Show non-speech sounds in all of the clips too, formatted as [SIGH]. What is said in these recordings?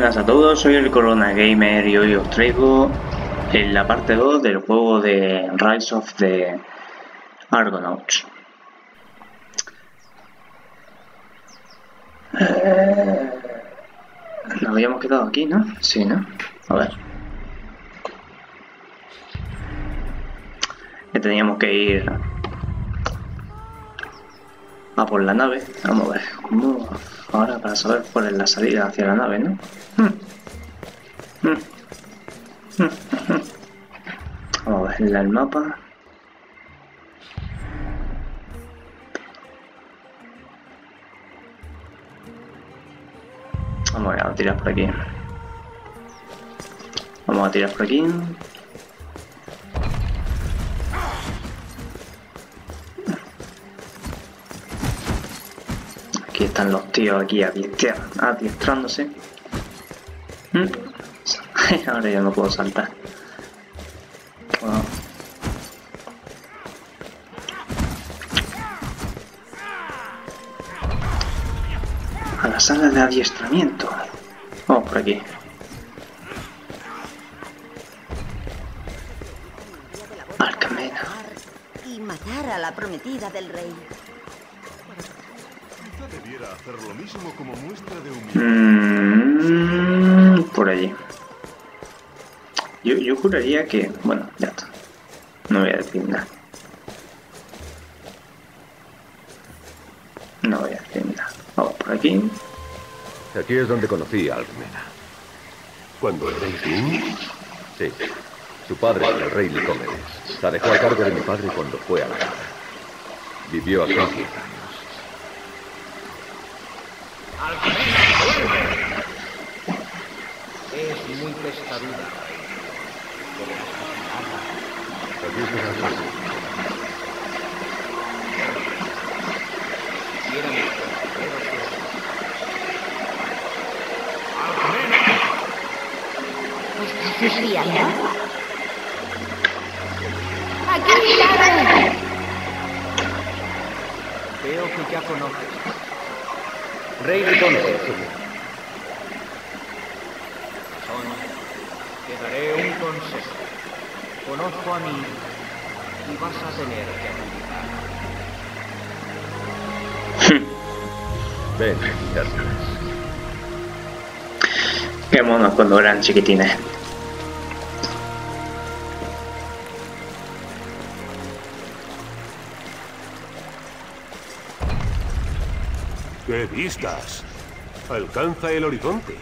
buenas a todos, soy el Corona Gamer y hoy os traigo en la parte 2 del juego de Rise of the Argonauts. Eh, nos habíamos quedado aquí, ¿no? Sí, ¿no? A ver. Que teníamos que ir a por la nave. Vamos a ver. ¿Cómo ahora para saber cuál es la salida hacia la nave, ¿no? Vamos a ver el mapa. Vamos a tirar por aquí. Vamos a tirar por aquí. Los tíos aquí adiestrándose. ¿Mm? [LAUGHS] Ahora ya no puedo saltar. A la sala de adiestramiento. Vamos por aquí. Alcamena. Y matar a la prometida del rey hacer lo mismo como muestra de humildad. Mm, por allí. Yo, yo juraría que... Bueno, ya está. No voy a decir nada. No voy a decir nada. Vamos por aquí. Aquí es donde conocí a Alcmena. ¿Cuándo era tú? Sí. Su padre, el rey Licómedes, la dejó a cargo de mi padre cuando fue a la guerra. Vivió aquí 15 Es muy así. ¿Estás resfriando? ¡Aquí viene! Veo que ya conoces. Rey de Son, te daré un consejo. Conozco a mí y vas a tener que ayudar. [LAUGHS] Ven, gracias. Qué monos cuando eran chiquitines. ¡Qué vistas! Alcanza el horizonte.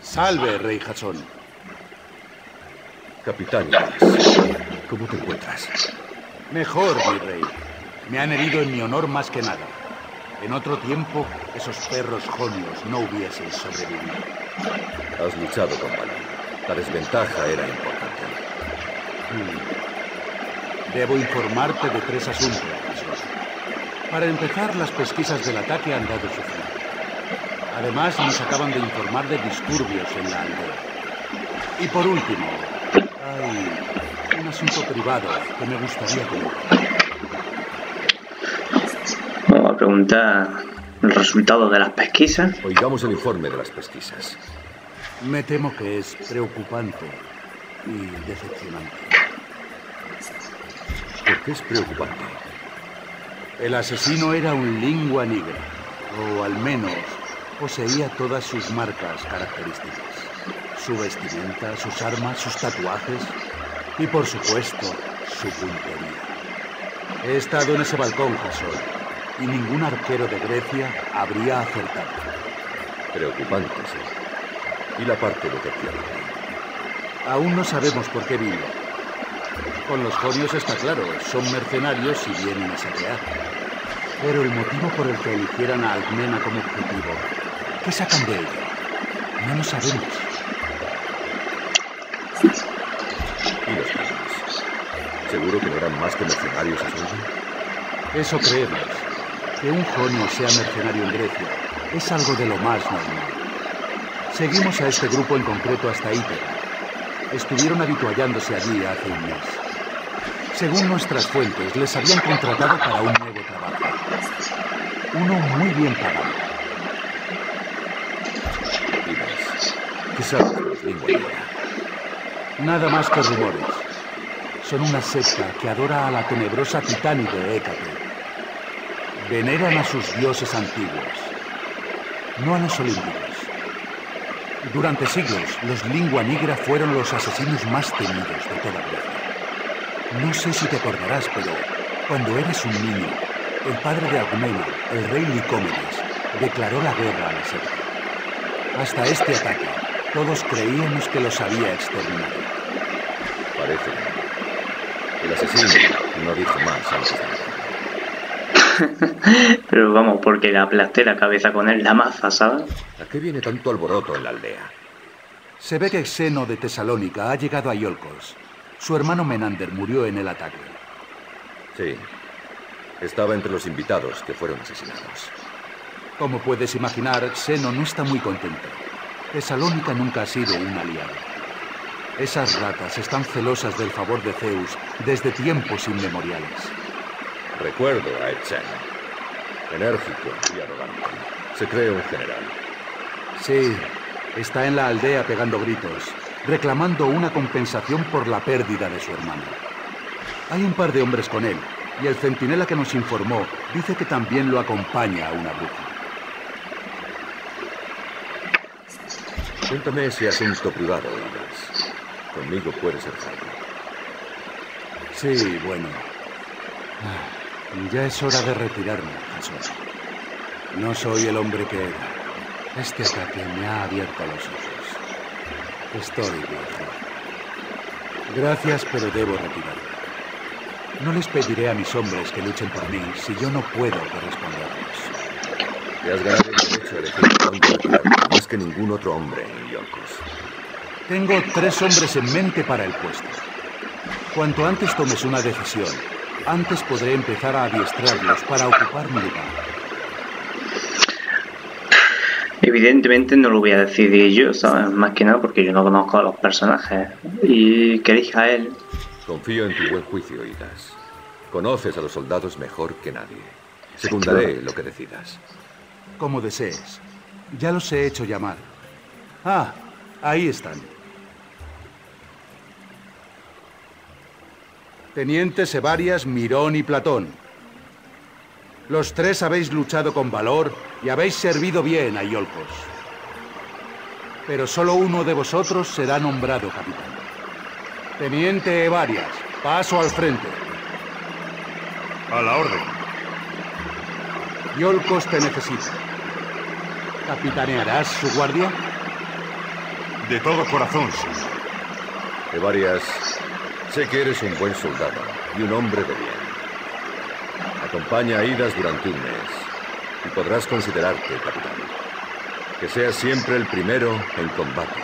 Salve, Rey Jason. Capitán, ¿cómo te encuentras? Mejor, mi rey. Me han herido en mi honor más que nada. En otro tiempo, esos perros jonios no hubiesen sobrevivido. Has luchado valor. La desventaja era importante. Hmm. Debo informarte de tres asuntos, Para empezar, las pesquisas del ataque han dado su fin. Además, nos acaban de informar de disturbios en la aldea. Y por último, hay un asunto privado que me gustaría comentar preguntar el resultado de las pesquisas. Oigamos el informe de las pesquisas. Me temo que es preocupante y decepcionante. ¿Por qué es preocupante? El asesino era un lingua negra, o al menos poseía todas sus marcas características. Su vestimenta, sus armas, sus tatuajes y, por supuesto, su puntería. He estado en ese balcón, Jasón, y ningún arquero de Grecia habría acertado. Preocupante, sí. ¿Y la parte de decepcionante? Aún no sabemos por qué vino. Con los jonios está claro, son mercenarios y vienen a saquear. Pero el motivo por el que eligieran a Alcmena como objetivo, ¿qué sacan de ella? No lo sabemos. ¿Y los jonios? ¿Seguro que no eran más que mercenarios a? Eso creemos. Que un jonio sea mercenario en Grecia es algo de lo más normal. Seguimos a este grupo en concreto hasta Ítaca. Estuvieron habituallándose allí hace un mes. Según nuestras fuentes, les habían contratado para un nuevo trabajo. Uno muy bien pagado. Nada más que rumores. Son una secta que adora a la tenebrosa titánide Hécate. Veneran a sus dioses antiguos, no a los olímpicos. Durante siglos, los lingua nigra fueron los asesinos más temidos de toda Grecia. No sé si te acordarás, pero cuando eres un niño, el padre de Agmenor, el rey Licómenes, declaró la guerra a la secta. Hasta este ataque, todos creíamos que los había exterminado. Parece. El asesino no dijo más antes de. Pero vamos, porque le aplasté la cabeza con él la maza, ¿sabes? ¿A qué viene tanto alboroto en la aldea? Se ve que Xeno de Tesalónica ha llegado a Iolcos. Su hermano Menander murió en el ataque. Sí. Estaba entre los invitados que fueron asesinados. Como puedes imaginar, Xeno no está muy contento. Tesalónica nunca ha sido un aliado. Esas ratas están celosas del favor de Zeus desde tiempos inmemoriales. Recuerdo a Echeno. Enérgico y arrogante. Se cree un general. Sí, está en la aldea pegando gritos, reclamando una compensación por la pérdida de su hermano. Hay un par de hombres con él, y el centinela que nos informó dice que también lo acompaña a una bruja. Cuéntame ese asunto privado, Idas. Conmigo puede ser. Sí, bueno. Ya es hora de retirarme, Jason. No soy el hombre que era. Este ataque me ha abierto los ojos. Estoy viejo. Gracias, pero debo retirarme. No les pediré a mis hombres que luchen por mí si yo no puedo corresponderles. Te has ganado el derecho a elegir retirarte, más que ningún otro hombre en Yonkos. Tengo tres hombres en mente para el puesto. Cuanto antes tomes una decisión, antes podré empezar a adiestrarlos para ocupar mi lugar. Evidentemente no lo voy a decidir yo, ¿sabes? Más que nada porque yo no conozco a los personajes. Y que elija a él. Confío en tu buen juicio, Idas. Conoces a los soldados mejor que nadie. Secundaré lo que decidas. Como desees. Ya los he hecho llamar. Ah, ahí están. Tenientes Evarias, Mirón y Platón. Los tres habéis luchado con valor y habéis servido bien a Iolcos. Pero solo uno de vosotros será nombrado capitán. Teniente Evarias, paso al frente. A la orden. Iolcos te necesita. ¿Capitanearás su guardia? De todo corazón, señor. Evarias, sé que eres un buen soldado y un hombre de bien. Acompaña a Idas durante un mes y podrás considerarte capitán. Que seas siempre el primero en combate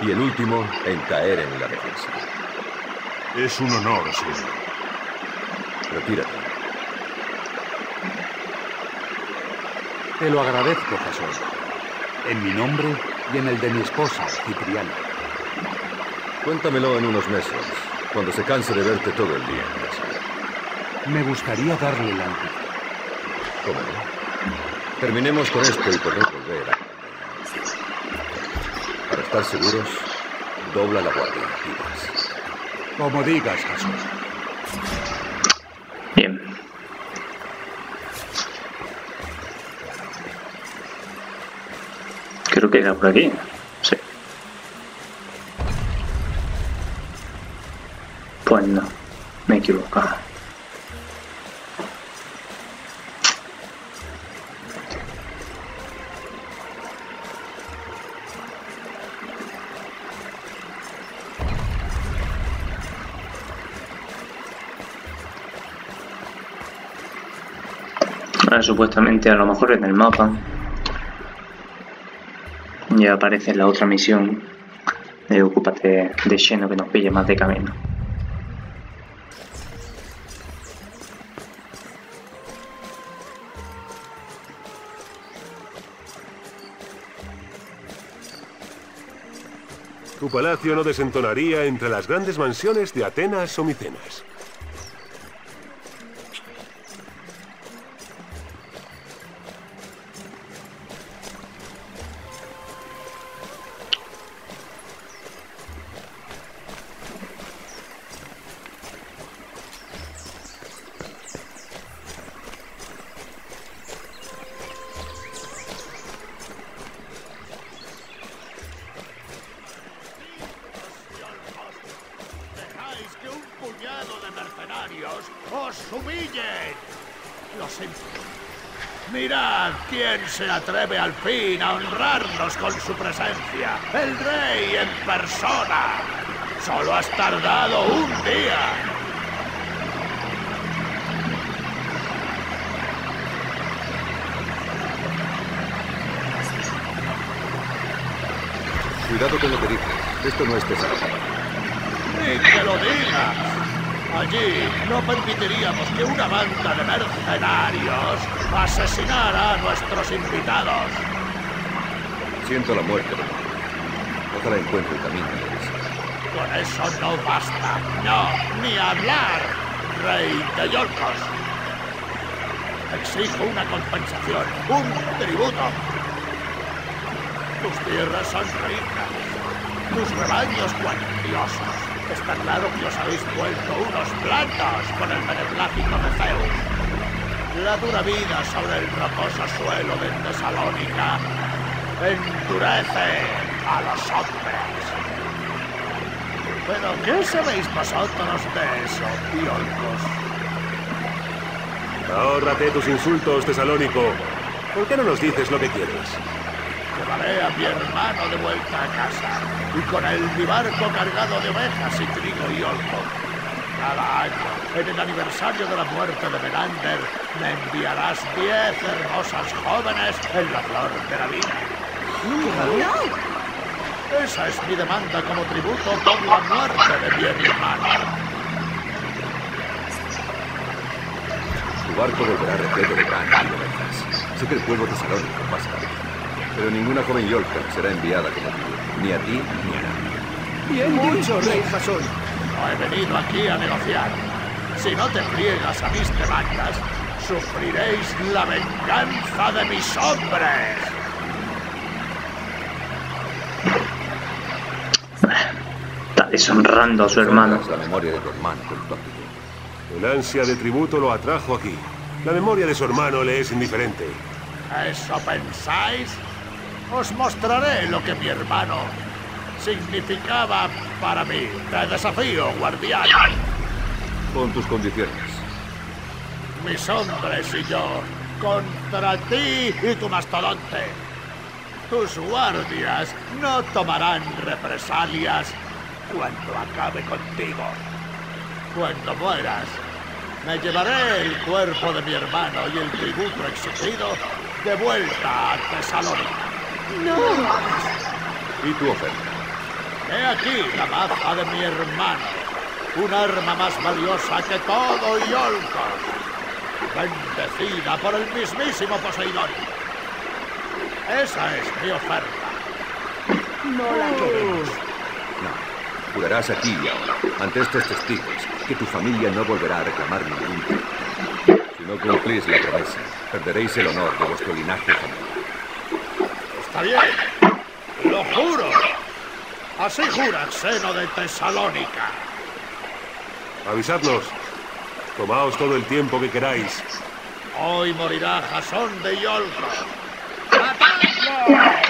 y el último en caer en la defensa. Es un honor, señor. Retírate. Te lo agradezco, Jasón. En mi nombre y en el de mi esposa, Cipriana. Cuéntamelo en unos meses, cuando se canse de verte todo el día en casa. Me gustaría darle la. ¿Cómo no? Terminemos con esto y podrás volver a... Para estar seguros, dobla la guardia. Como digas, Jasón. Bien. Creo que era por aquí. Me he equivocado. Ahora supuestamente a lo mejor en el mapa ya aparece la otra misión de ocúpate de Xeno que nos pille más de camino. Tu palacio no desentonaría entre las grandes mansiones de Atenas o Micenas. Mirad quién se atreve al fin a honrarnos con su presencia. El rey en persona. Solo has tardado un día. Cuidado con lo que dices. Esto no es pesado. Ni que lo digas. Allí no permitiríamos que una banda de mercenarios asesinara a nuestros invitados. Siento la muerte Moria. Ojalá encuentre el camino. Con eso no basta. No, ni hablar, rey de Yorkos. Exijo una compensación, un tributo. Tus tierras son ricas, tus rebaños cuantiosos. Está claro que os habéis vuelto unos blandos con el beneplácito de Zeus. La dura vida sobre el rocoso suelo de Tesalónica endurece a los hombres. ¿Pero qué sabéis vosotros de eso, Iolcos? Ahórrate tus insultos, Tesalónico. ¿Por qué no nos dices lo que quieres? Llevaré a mi hermano de vuelta a casa y con él mi barco cargado de ovejas y trigo y olco. Cada año, en el aniversario de la muerte de Menander, me enviarás diez hermosas jóvenes en la flor de la vida. Esa es mi demanda como tributo por la muerte de mi hermano. Tu barco volverá repleto de pan y ovejas. Sé que el pueblo tesalónico pasará. Pero ninguna joven Yolker será enviada como tributo. Ni a ti ni a nadie. Bien mucho, rey Jasón. No he venido aquí a negociar. Si no te pliegas a mis demandas, sufriréis la venganza de mis hombres. Está deshonrando a su hermano. La memoria de tu hermano. El ansia de tributo lo atrajo aquí. La memoria de su hermano le es indiferente. ¿Eso pensáis? Os mostraré lo que mi hermano significaba para mí. Te desafío, guardián. Con tus condiciones. Mis hombres y yo contra ti y tu mastodonte. Tus guardias no tomarán represalias cuando acabe contigo. Cuando mueras, me llevaré el cuerpo de mi hermano y el tributo exigido de vuelta a Tesalónica. ¿Y tu oferta? He aquí la maza de mi hermano, un arma más valiosa que todo Iolcos, bendecida por el mismísimo Poseidón. Esa es mi oferta. No la queremos. No. Jurarás aquí y ahora, ante estos testigos, que tu familia no volverá a reclamar ningún. Si no cumplís la promesa, perderéis el honor de vuestro linaje familiar. Está bien, lo juro. Así jura Xeno de Tesalónica. Avisadnos. Tomaos todo el tiempo que queráis. Hoy morirá Jasón de Iolcos. ¡Matadlo!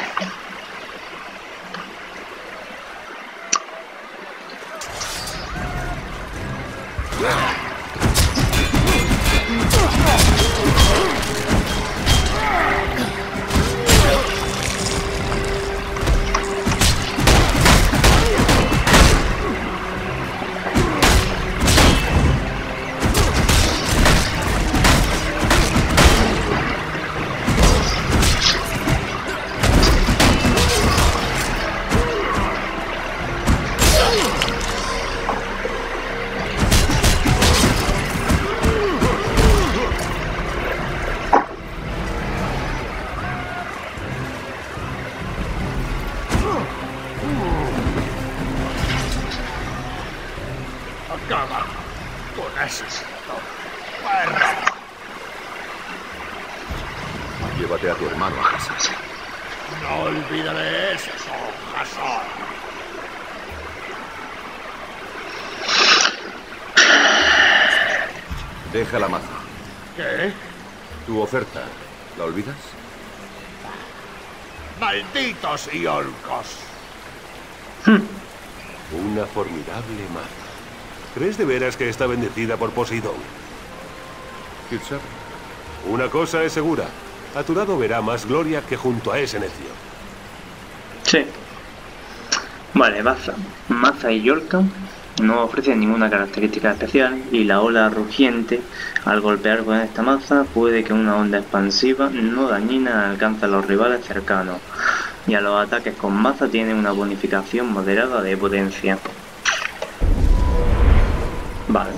Malditos yolcos. Una formidable maza. ¿Crees de veras que está bendecida por Poseidón? ¿Quién sabe? Una cosa es segura. A tu lado verá más gloria que junto a ese necio. Sí. Vale, Maza. Maza y Yorka no ofrecen ninguna característica especial y la ola rugiente, al golpear con esta maza, puede que una onda expansiva no dañina alcance a los rivales cercanos y a los ataques con maza tiene una bonificación moderada de potencia. Vale.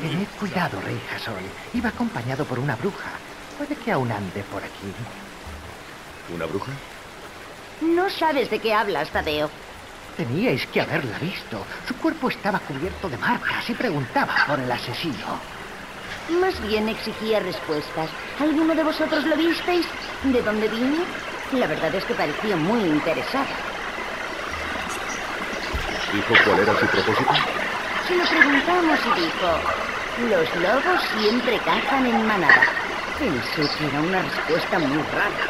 Tened cuidado, Rey Jason. Iba acompañado por una bruja. Puede que aún ande por aquí. ¿Una bruja? No sabes de qué hablas, Tadeo. Teníais que haberla visto. Su cuerpo estaba cubierto de marcas y preguntaba por el asesino. Más bien exigía respuestas. ¿Alguno de vosotros lo visteis? ¿De dónde vino? La verdad es que parecía muy interesada. ¿Dijo cuál era su propósito? Se lo preguntamos y dijo, los lobos siempre cazan en manada. Pensé que era una respuesta muy rara.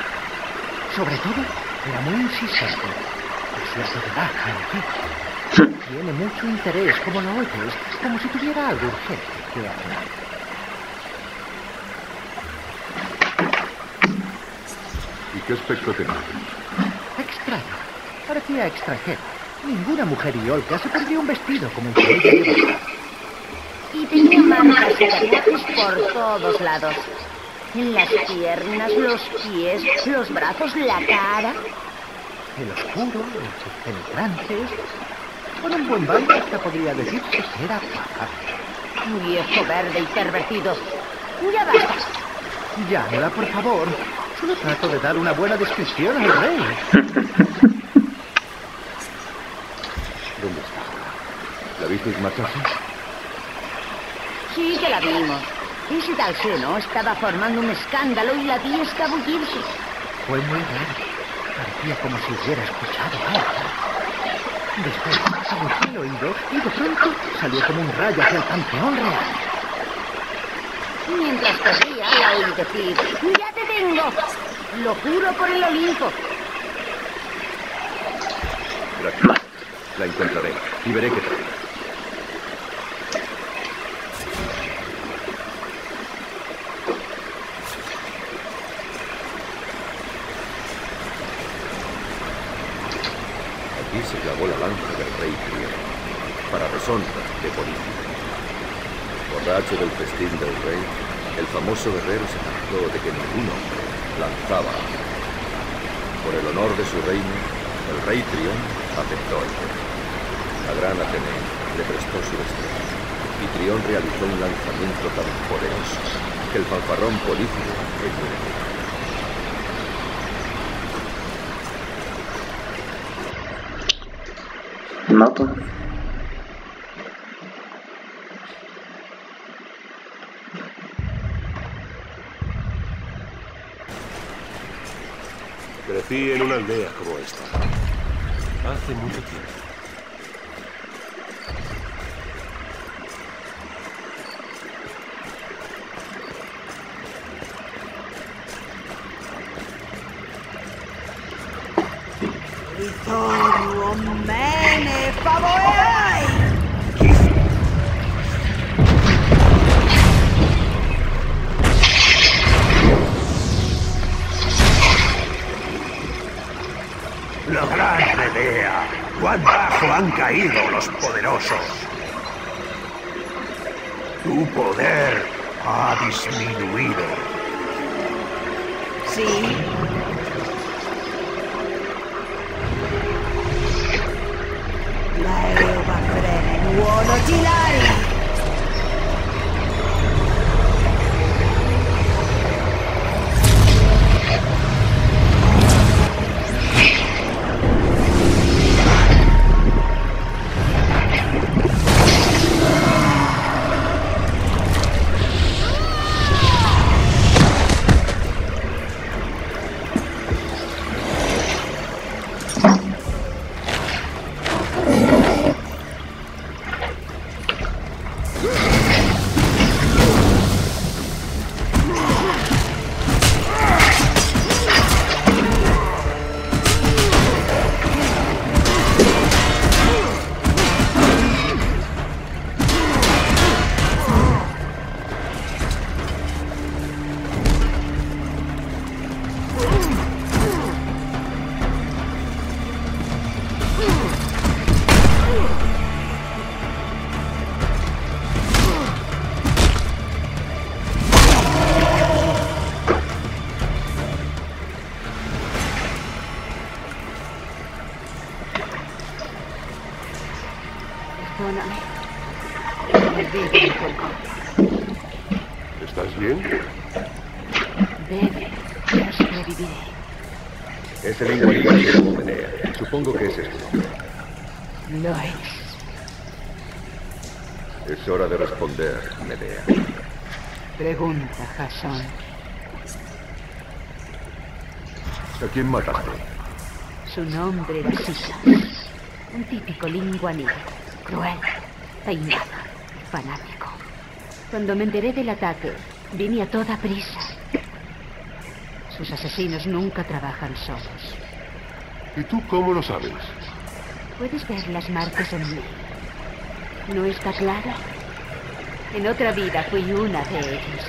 Sobre todo, era muy insistente. Baja en ti. Tiene mucho interés, como lo oyes, como si tuviera algo urgente que hablar. Qué aspecto tenía? Extraño. Parecía extranjero. Ninguna mujer iolca se pondría un vestido como el que ella llevaba. Y tenía marcas y tatuajes por todos lados. En las piernas, los pies, los brazos, la cara. El oscuro, hechos penetrantes. Con un buen baile hasta podría decirse que era guapa. Viejo verde y pervertido. Ya basta. Llámala, por favor. Solo trato de dar una buena descripción al rey. [LAUGHS] ¿Dónde está? ¿La visteis marcharse? Sí que la vimos. Ese tal seno estaba formando un escándalo y la vi escabullirse. Fue muy raro. Parecía como si hubiera escuchado algo. Después aguzó el oído y de pronto salió como un rayo hacia el campeón real. Mientras corría, la oí decir, ¡Ya te Lo juro por el Olimpo. Gracias. La encontraré y veré qué trae. Aquí se clavó la lanza del rey Prión, para deshonra de Político. Borracho del festín del rey, el famoso guerrero se jactó de que ningún hombre lanzaba. Por el honor de su reino, el rey Trión aceptó el reto. La gran Atenea le prestó su destreza y Trión realizó un lanzamiento tan poderoso que el fanfarrón político. Mapa. Crecí en una aldea como esta. Hace mucho tiempo. Tu poder ha disminuido. Sì. Pregunta, Jason. ¿A quién mataste? Su nombre era Sisa. Un típico lingua negra. Cruel, peinado, fanático. Cuando me enteré del ataque, vine a toda prisa. Sus asesinos nunca trabajan solos. ¿Y tú cómo lo sabes? Puedes ver las marcas en mí. ¿No está claro? En otra vida fui una de ellos.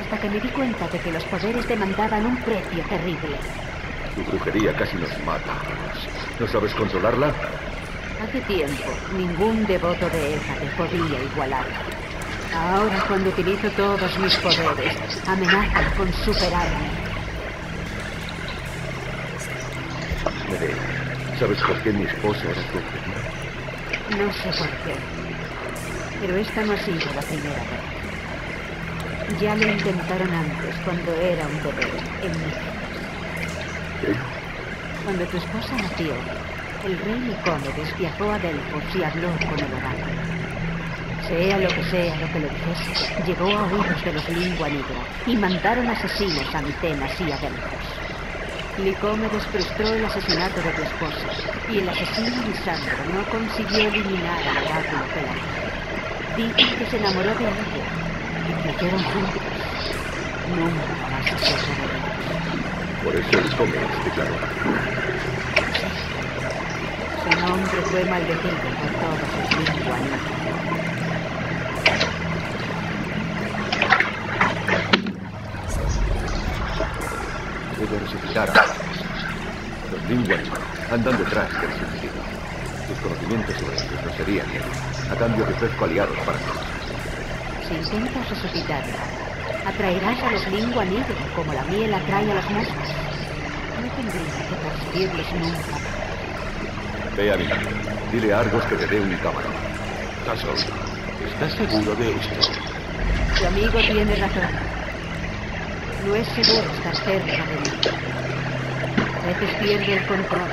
Hasta que me di cuenta de que los poderes demandaban un precio terrible. Tu brujería casi nos mata. ¿No sabes controlarla? Hace tiempo, ningún devoto de Hécate podía igualarla. Ahora, cuando utilizo todos mis poderes, amenazan con superarme. ¿sabes por qué mi esposa era tu? No sé por qué. Pero esta no ha sido la primera vez. Ya lo intentaron antes, cuando era un bebé, en ¿Qué? Cuando tu esposa nació, el rey Nicómedes viajó a Delfos y habló con el oráculo. Sea lo que sea lo que le dijese, llegó a oídos de los lingua nigra y mandaron asesinos a Micenas y a Delfos. Nicómedes frustró el asesinato de tu esposa y el asesino Lisandro no consiguió eliminar al oráculo Pelágico. Dicen que se enamoró de ella y creyeron juntos. Nunca más se separó. Por eso el Comedes declaró. Su nombre fue maldecido por todos los lingua nigra. Debe resucitar. Los Lingua andan detrás del suicidio. Tus conocimientos sobre ellos no serían. A cambio te ofrezco aliados para todos. Si intentas resucitarla, atraerás a los lingua nigra como la miel atrae a las moscas. No tendrías que perseguirlos nunca. Ve a mí. Dile a Argos que te dé un cámara. Jason, ¿estás seguro de esto? Tu amigo tiene razón. No es seguro estar cerca de mí. A veces pierde el control,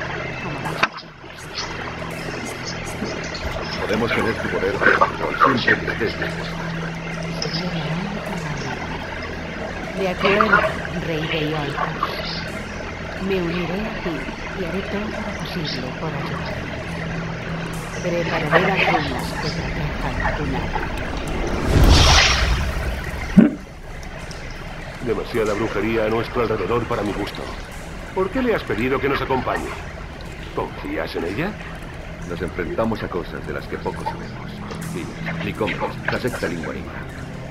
Podemos tener tu poder de control siempre que estés manera. De acuerdo, rey de Iolcos. Me uniré a ti y haré todo lo posible por ayudarte. Prepararé las runas que protejan tu nave. Demasiada brujería a nuestro alrededor para mi gusto. ¿Por qué le has pedido que nos acompañe? ¿Confías en ella? Nos enfrentamos a cosas de las que poco sabemos. Niños, Nicómedes, la secta lingua negra.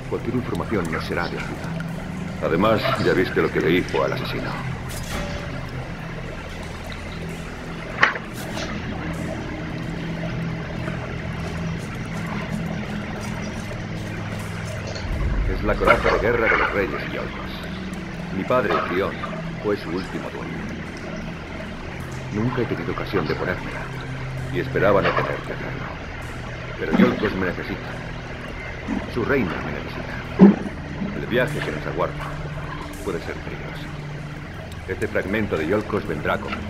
Cualquier información nos será de ayuda. Además, ya viste lo que le hizo al asesino. Es la coraza de guerra de los reyes y almas. Mi padre, Prión, fue su último dueño. Nunca he tenido ocasión de ponérmela y esperaba no tener que hacerlo. Pero Yolkos me necesita. Su reina me necesita. El viaje que nos aguarda puede ser peligroso. Este fragmento de Yolkos vendrá conmigo.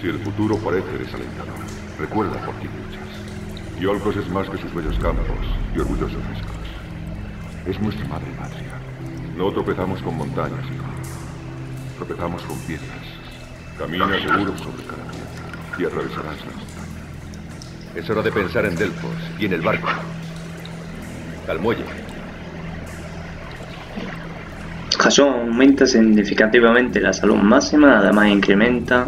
Si el futuro parece desalentador, recuerda por quién luchas. Yolkos es más que sus bellos campos y orgullosos frescos. Es nuestra madre patria. No tropezamos con montañas, hijo. Tropezamos con piedras. Camina seguro sobre cada piedra y atravesarás la montaña. Es hora de pensar en Delfos y en el barco. Al muelle. Jason aumenta significativamente la salud máxima, además incrementa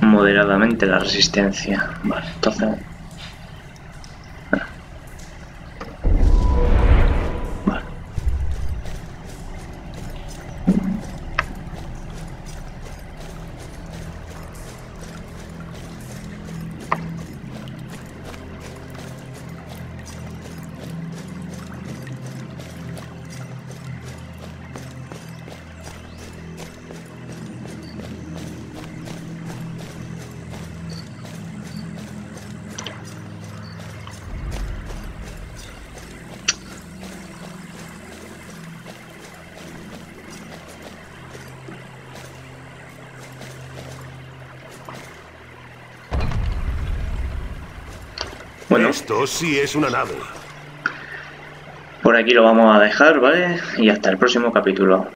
moderadamente la resistencia. Vale, entonces... Bueno. Esto sí es una nave. Por aquí lo vamos a dejar, ¿vale? Y hasta el próximo capítulo.